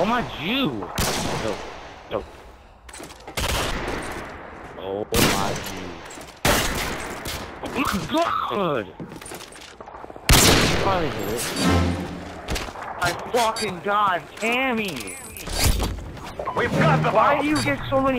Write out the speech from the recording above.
Oh my Jew! No. No. Oh my Jew. Oh my god! I hit it. Fucking god, Tammy! We've got the Why do you get so many